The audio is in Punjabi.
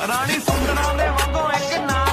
ਰਾਣੀ ਸੁੰਦਰਾਂ ਦੇ ਵਾਂਗੂ ਇੱਕ ਨਾ